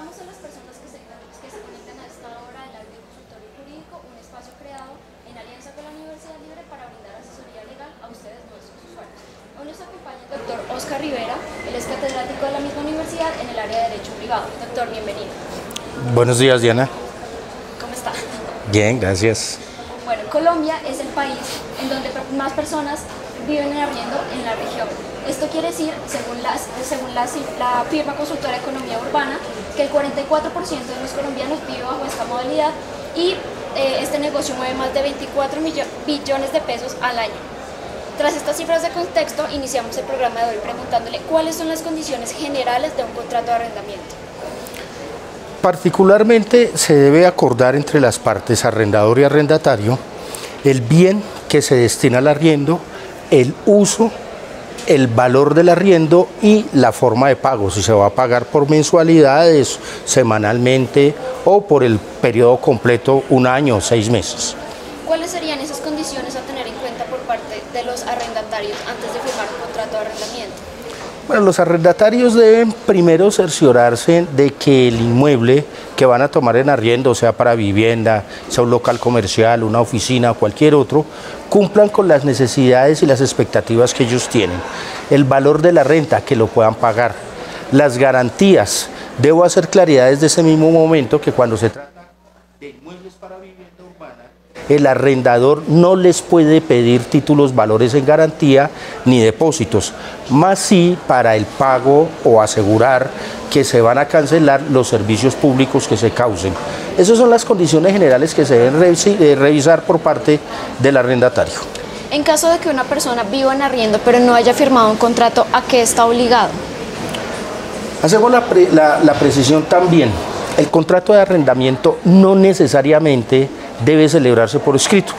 Saludamos a las personas que se, que se conectan a esta hora del área de consultorio jurídico, un espacio creado en alianza con la Universidad Libre para brindar asesoría legal a ustedes, nuestros usuarios. Hoy nos acompaña el doctor Oscar Rivera, él es catedrático de la misma universidad en el área de Derecho Privado. Doctor, bienvenido. Buenos días, Diana. ¿Cómo está? Bien, gracias. Bueno, Colombia es el país en donde más personas viven en arriendo en la región. Esto quiere decir, según, las, según la, la firma consultora de Economía Urbana, que el 44% de los colombianos vive bajo esta modalidad y eh, este negocio mueve más de 24 billones de pesos al año. Tras estas cifras de contexto, iniciamos el programa de hoy preguntándole cuáles son las condiciones generales de un contrato de arrendamiento. Particularmente se debe acordar entre las partes arrendador y arrendatario el bien que se destina al arriendo, el uso, el valor del arriendo y la forma de pago, si se va a pagar por mensualidades, semanalmente o por el periodo completo, un año o seis meses. ¿Cuáles serían esas condiciones a tener en cuenta por parte de los arrendatarios antes de firmar un contrato de arrendamiento? Bueno, los arrendatarios deben primero cerciorarse de que el inmueble que van a tomar en arriendo, sea para vivienda, sea un local comercial, una oficina o cualquier otro, cumplan con las necesidades y las expectativas que ellos tienen. El valor de la renta, que lo puedan pagar. Las garantías. Debo hacer claridad desde ese mismo momento que cuando se trata de inmuebles el arrendador no les puede pedir títulos, valores en garantía ni depósitos, más sí para el pago o asegurar que se van a cancelar los servicios públicos que se causen. Esas son las condiciones generales que se deben eh, revisar por parte del arrendatario. En caso de que una persona viva en arriendo pero no haya firmado un contrato, ¿a qué está obligado? Hacemos la, la precisión también. El contrato de arrendamiento no necesariamente debe celebrarse por escrito.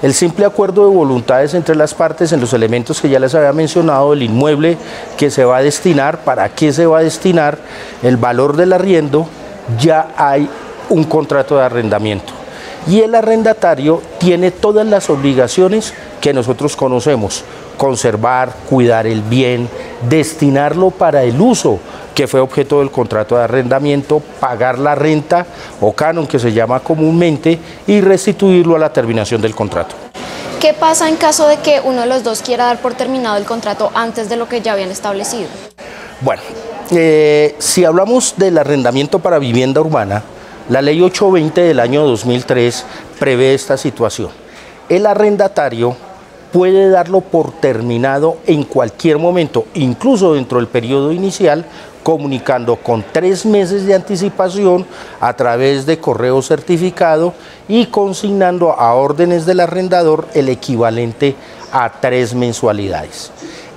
El simple acuerdo de voluntades entre las partes en los elementos que ya les había mencionado, el inmueble que se va a destinar, para qué se va a destinar, el valor del arriendo, ya hay un contrato de arrendamiento. Y el arrendatario tiene todas las obligaciones que nosotros conocemos, conservar, cuidar el bien, destinarlo para el uso que fue objeto del contrato de arrendamiento, pagar la renta o canon que se llama comúnmente y restituirlo a la terminación del contrato. ¿Qué pasa en caso de que uno de los dos quiera dar por terminado el contrato antes de lo que ya habían establecido? Bueno, eh, si hablamos del arrendamiento para vivienda urbana, la ley 820 del año 2003 prevé esta situación. El arrendatario puede darlo por terminado en cualquier momento, incluso dentro del periodo inicial, comunicando con tres meses de anticipación a través de correo certificado y consignando a órdenes del arrendador el equivalente a tres mensualidades.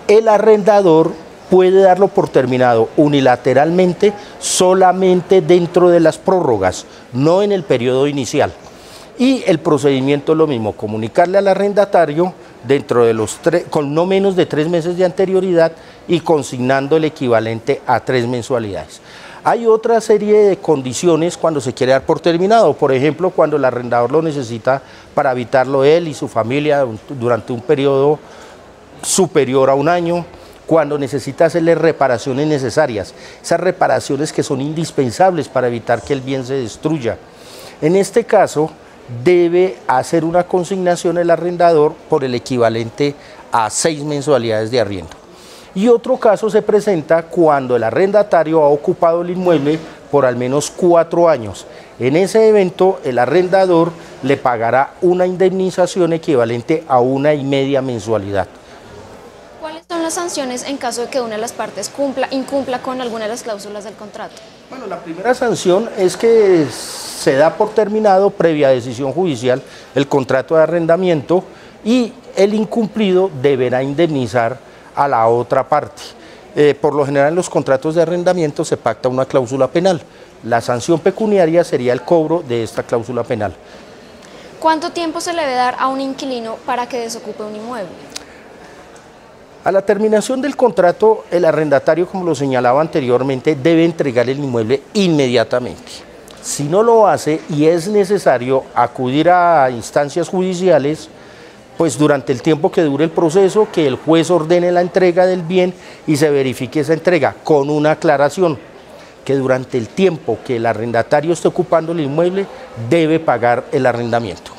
El arrendador puede darlo por terminado unilateralmente solamente dentro de las prórrogas, no en el periodo inicial. Y el procedimiento es lo mismo, comunicarle al arrendatario dentro de los con no menos de tres meses de anterioridad y consignando el equivalente a tres mensualidades. Hay otra serie de condiciones cuando se quiere dar por terminado, por ejemplo, cuando el arrendador lo necesita para habitarlo él y su familia durante un periodo superior a un año, cuando necesita hacerle reparaciones necesarias, esas reparaciones que son indispensables para evitar que el bien se destruya. En este caso, debe hacer una consignación el arrendador por el equivalente a seis mensualidades de arriendo. Y otro caso se presenta cuando el arrendatario ha ocupado el inmueble por al menos cuatro años. En ese evento, el arrendador le pagará una indemnización equivalente a una y media mensualidad. ¿Cuáles son las sanciones en caso de que una de las partes cumpla, incumpla con alguna de las cláusulas del contrato? Bueno, la primera sanción es que se da por terminado, previa decisión judicial, el contrato de arrendamiento y el incumplido deberá indemnizar a la otra parte. Eh, por lo general en los contratos de arrendamiento se pacta una cláusula penal. La sanción pecuniaria sería el cobro de esta cláusula penal. ¿Cuánto tiempo se le debe dar a un inquilino para que desocupe un inmueble? A la terminación del contrato, el arrendatario, como lo señalaba anteriormente, debe entregar el inmueble inmediatamente. Si no lo hace y es necesario acudir a instancias judiciales, pues durante el tiempo que dure el proceso, que el juez ordene la entrega del bien y se verifique esa entrega con una aclaración. que durante el tiempo que el arrendatario esté ocupando el inmueble debe pagar el arrendamiento.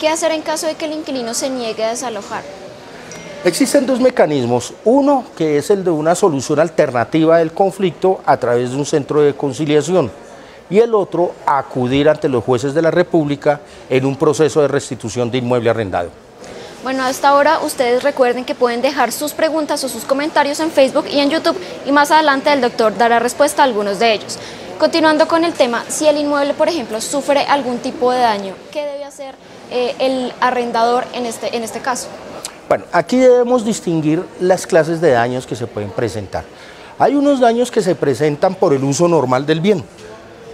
¿Qué hacer en caso de que el inquilino se niegue a desalojar? Existen dos mecanismos. Uno, que es el de una solución alternativa del conflicto a través de un centro de conciliación. Y el otro, acudir ante los jueces de la República en un proceso de restitución de inmueble arrendado. Bueno, hasta ahora ustedes recuerden que pueden dejar sus preguntas o sus comentarios en Facebook y en YouTube y más adelante el doctor dará respuesta a algunos de ellos. Continuando con el tema, si el inmueble, por ejemplo, sufre algún tipo de daño, ¿qué debe hacer eh, el arrendador en este, en este caso? Bueno, aquí debemos distinguir las clases de daños que se pueden presentar. Hay unos daños que se presentan por el uso normal del bien,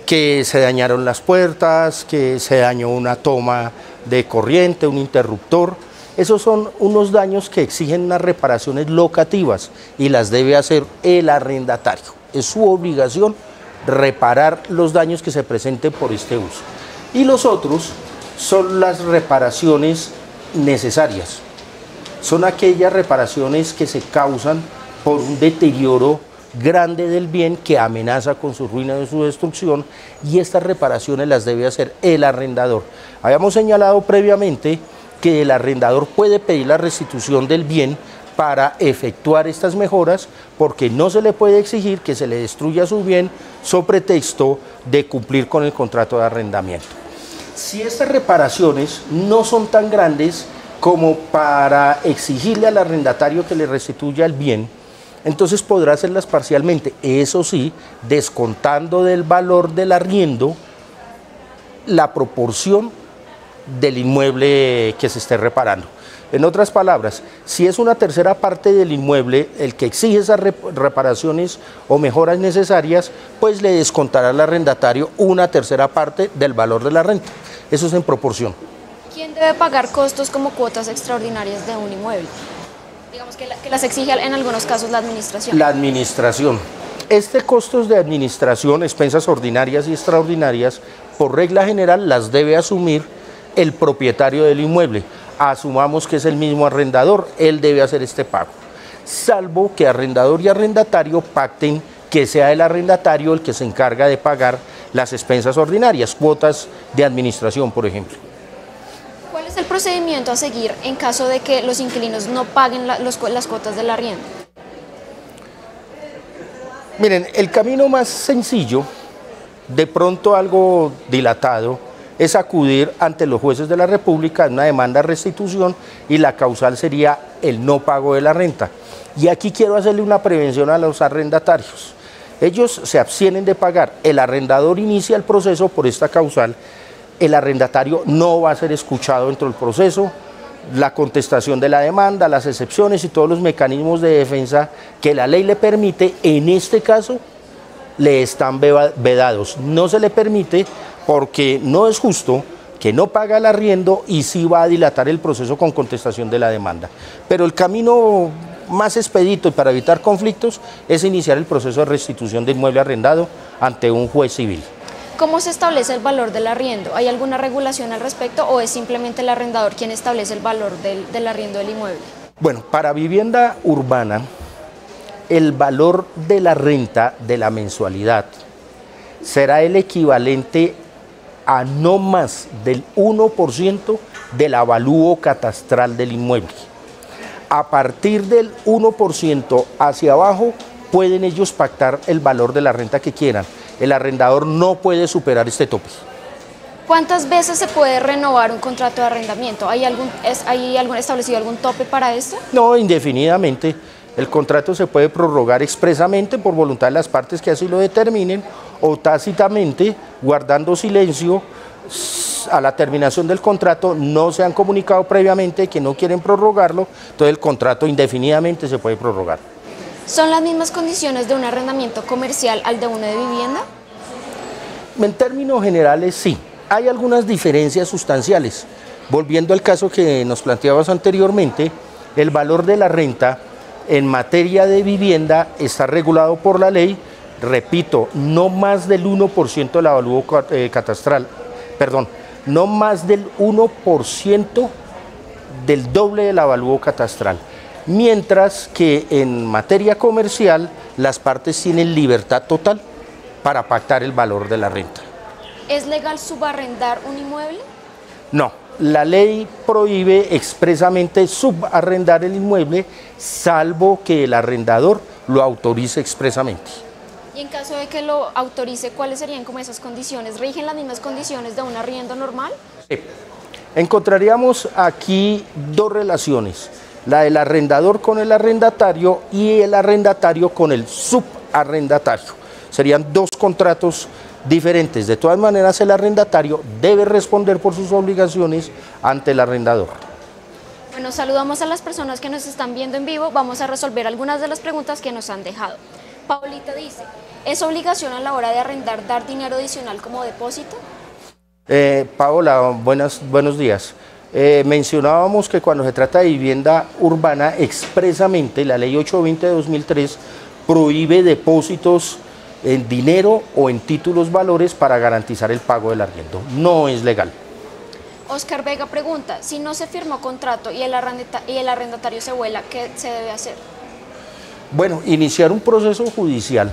que se dañaron las puertas, que se dañó una toma de corriente, un interruptor. Esos son unos daños que exigen unas reparaciones locativas y las debe hacer el arrendatario. Es su obligación reparar los daños que se presenten por este uso. Y los otros son las reparaciones necesarias. Son aquellas reparaciones que se causan por un deterioro grande del bien que amenaza con su ruina y su destrucción y estas reparaciones las debe hacer el arrendador. Habíamos señalado previamente que el arrendador puede pedir la restitución del bien para efectuar estas mejoras porque no se le puede exigir que se le destruya su bien sobre pretexto de cumplir con el contrato de arrendamiento. Si estas reparaciones no son tan grandes como para exigirle al arrendatario que le restituya el bien, entonces podrá hacerlas parcialmente, eso sí, descontando del valor del arriendo la proporción del inmueble que se esté reparando. En otras palabras, si es una tercera parte del inmueble el que exige esas reparaciones o mejoras necesarias, pues le descontará al arrendatario una tercera parte del valor de la renta. Eso es en proporción. ¿Quién debe pagar costos como cuotas extraordinarias de un inmueble? Digamos que, las exige en algunos casos la administración. La administración. Este costos de administración, expensas ordinarias y extraordinarias, por regla general las debe asumir el propietario del inmueble. Asumamos que es el mismo arrendador, él debe hacer este pago. Salvo que arrendador y arrendatario pacten que sea el arrendatario el que se encarga de pagar las expensas ordinarias, cuotas de administración, por ejemplo. ¿Cuál es el procedimiento a seguir en caso de que los inquilinos no paguen las cuotas del arriendo? Miren, el camino más sencillo, de pronto algo dilatado, es acudir ante los jueces de la República en una demanda de restitución y la causal sería el no pago de la renta. Y aquí quiero hacerle una prevención a los arrendatarios. Ellos se abstienen de pagar, el arrendador inicia el proceso por esta causal, el arrendatario no va a ser escuchado dentro del proceso, la contestación de la demanda, las excepciones y todos los mecanismos de defensa que la ley le permite, en este caso, le están vedados. No se le permite porque no es justo que no paga el arriendo y sí va a dilatar el proceso con contestación de la demanda. Pero el camino más expedito y para evitar conflictos es iniciar el proceso de restitución de inmueble arrendado ante un juez civil. ¿Cómo se establece el valor del arriendo? ¿Hay alguna regulación al respecto o es simplemente el arrendador quien establece el valor del, del arriendo del inmueble? Bueno, para vivienda urbana, el valor de la renta de la mensualidad será el equivalente a no más del 1% del avalúo catastral del inmueble. A partir del 1% hacia abajo pueden ellos pactar el valor de la renta que quieran. El arrendador no puede superar este tope. ¿Cuántas veces se puede renovar un contrato de arrendamiento? ¿Hay, algún, es, ¿Hay algún, establecido algún tope para esto? No, indefinidamente. El contrato se puede prorrogar expresamente por voluntad de las partes que así lo determinen o tácitamente, guardando silencio, a la terminación del contrato no se han comunicado previamente que no quieren prorrogarlo, entonces el contrato indefinidamente se puede prorrogar. ¿Son las mismas condiciones de un arrendamiento comercial al de uno de vivienda? En términos generales sí, hay algunas diferencias sustanciales. Volviendo al caso que nos planteabas anteriormente, el valor de la renta en materia de vivienda está regulado por la ley repito, no más del 1% del avalúo eh, catastral, perdón, no más del 1% del doble del avalúo catastral. Mientras que en materia comercial las partes tienen libertad total para pactar el valor de la renta. ¿Es legal subarrendar un inmueble? No, la ley prohíbe expresamente subarrendar el inmueble, salvo que el arrendador lo autorice expresamente. Y en caso de que lo autorice, ¿cuáles serían como esas condiciones? ¿Rigen las mismas condiciones de un arriendo normal? Sí. Encontraríamos aquí dos relaciones, la del arrendador con el arrendatario y el arrendatario con el subarrendatario. Serían dos contratos diferentes. De todas maneras, el arrendatario debe responder por sus obligaciones ante el arrendador. Bueno, saludamos a las personas que nos están viendo en vivo. Vamos a resolver algunas de las preguntas que nos han dejado. Paulita dice, ¿es obligación a la hora de arrendar dar dinero adicional como depósito? Eh, Paola, buenas, buenos días. Eh, mencionábamos que cuando se trata de vivienda urbana, expresamente la ley 820 de 2003 prohíbe depósitos en dinero o en títulos valores para garantizar el pago del arriendo. No es legal. Oscar Vega pregunta, si no se firmó contrato y el, y el arrendatario se vuela, ¿qué se debe hacer? Bueno, iniciar un proceso judicial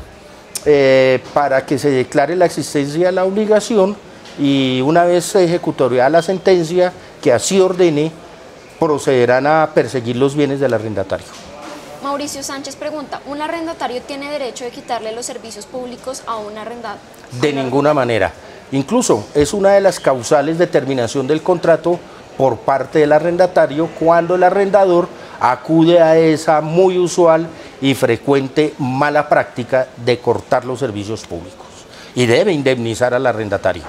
eh, para que se declare la existencia de la obligación y una vez se ejecutoria la sentencia que así ordene, procederán a perseguir los bienes del arrendatario. Mauricio Sánchez pregunta, ¿un arrendatario tiene derecho de quitarle los servicios públicos a un arrendado? De ninguna manera. Incluso es una de las causales de terminación del contrato por parte del arrendatario cuando el arrendador acude a esa muy usual y frecuente mala práctica de cortar los servicios públicos y debe indemnizar al arrendatario.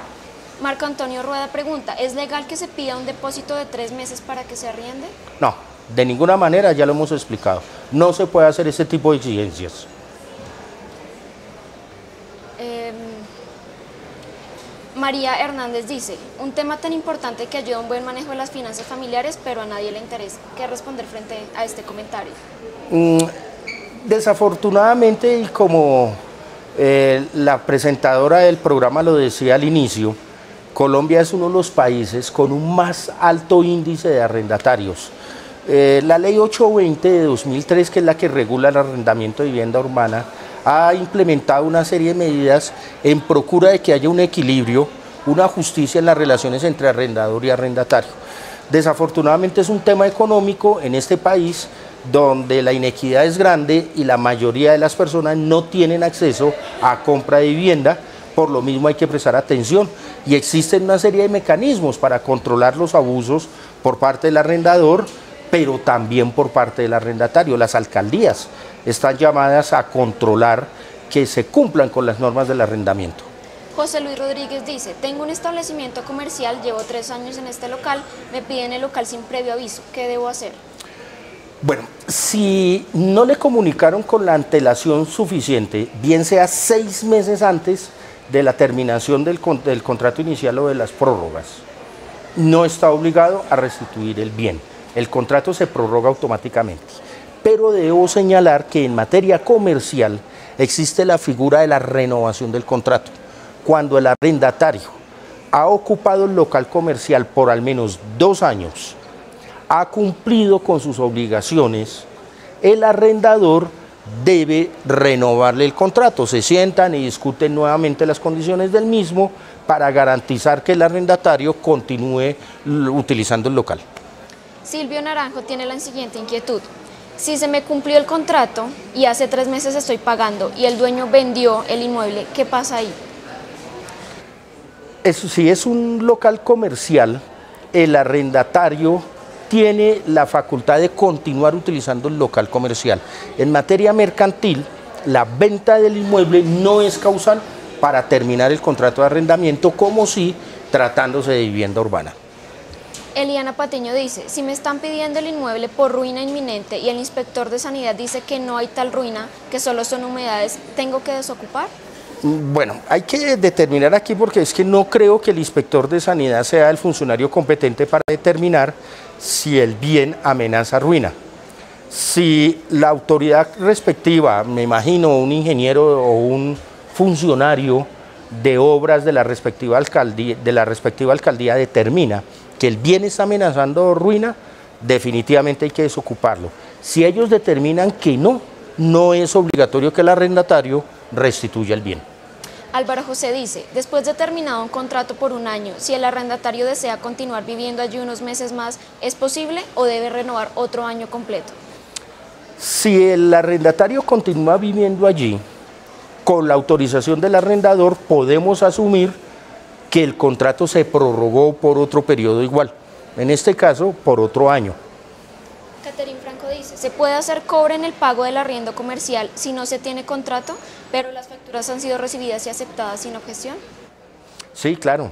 Marco Antonio Rueda pregunta, ¿es legal que se pida un depósito de tres meses para que se arriende? No, de ninguna manera, ya lo hemos explicado. No se puede hacer ese tipo de exigencias. Em, María Hernández dice, un tema tan importante que ayuda a un buen manejo de las finanzas familiares, pero a nadie le interesa. ¿Qué responder frente a este comentario? Mm, desafortunadamente, y como eh, la presentadora del programa lo decía al inicio, Colombia es uno de los países con un más alto índice de arrendatarios. Eh, la ley 820 de 2003, que es la que regula el arrendamiento de vivienda urbana, ha implementado una serie de medidas en procura de que haya un equilibrio, una justicia en las relaciones entre arrendador y arrendatario. Desafortunadamente es un tema económico en este país donde la inequidad es grande y la mayoría de las personas no tienen acceso a compra de vivienda, por lo mismo hay que prestar atención y existen una serie de mecanismos para controlar los abusos por parte del arrendador, pero también por parte del arrendatario. Las alcaldías están llamadas a controlar que se cumplan con las normas del arrendamiento. José Luis Rodríguez dice, tengo un establecimiento comercial, llevo tres años en este local, me piden el local sin previo aviso, ¿qué debo hacer? Bueno, si no le comunicaron con la antelación suficiente, bien sea seis meses antes de la terminación del, contrato inicial o de las prórrogas, no está obligado a restituir el bien el contrato se prorroga automáticamente. Pero debo señalar que en materia comercial existe la figura de la renovación del contrato. Cuando el arrendatario ha ocupado el local comercial por al menos dos años, ha cumplido con sus obligaciones, el arrendador debe renovarle el contrato. Se sientan y discuten nuevamente las condiciones del mismo para garantizar que el arrendatario continúe utilizando el local. Silvio Naranjo tiene la siguiente inquietud. Si se me cumplió el contrato y hace tres meses estoy pagando y el dueño vendió el inmueble, ¿qué pasa ahí? Eso, si es un local comercial, el arrendatario tiene la facultad de continuar utilizando el local comercial. En materia mercantil, la venta del inmueble no es causal para terminar el contrato de arrendamiento, como si tratándose de vivienda urbana. Eliana Patiño dice, si me están pidiendo el inmueble por ruina inminente y el inspector de sanidad dice que no hay tal ruina, que solo son humedades, ¿tengo que desocupar? Mm, bueno, hay que determinar aquí porque es que no creo que el inspector de sanidad sea el funcionario competente para determinar si el bien amenaza ruina. Si la autoridad respectiva, me imagino un ingeniero o un funcionario de obras de la respectiva alcaldía, de la respectiva alcaldía determina que el bien está amenazando ruina, definitivamente hay que desocuparlo. Si ellos determinan que no, no es obligatorio que el arrendatario restituya el bien. Álvaro José dice, después de terminado un contrato por un año, si el arrendatario desea continuar viviendo allí unos meses más, ¿es posible o debe renovar otro año completo? Si el arrendatario continúa viviendo allí, con la autorización del arrendador podemos asumir que el contrato se prorrogó por otro periodo igual, en este caso por otro año. Caterín Franco dice, ¿se puede hacer cobre en el pago del arriendo comercial si no se tiene contrato, pero las facturas han sido recibidas y aceptadas sin objeción? Sí, claro.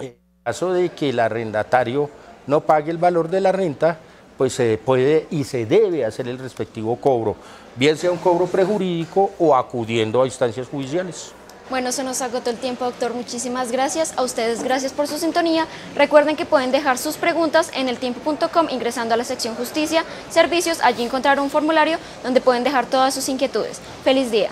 En caso de que el arrendatario no pague el valor de la renta, pues se puede y se debe hacer el respectivo cobro, bien sea un cobro prejurídico o acudiendo a instancias judiciales. Bueno, se nos agotó el tiempo, doctor. Muchísimas gracias. A ustedes, gracias por su sintonía. Recuerden que pueden dejar sus preguntas en eltiempo.com ingresando a la sección Justicia, Servicios. Allí encontrarán un formulario donde pueden dejar todas sus inquietudes. ¡Feliz día!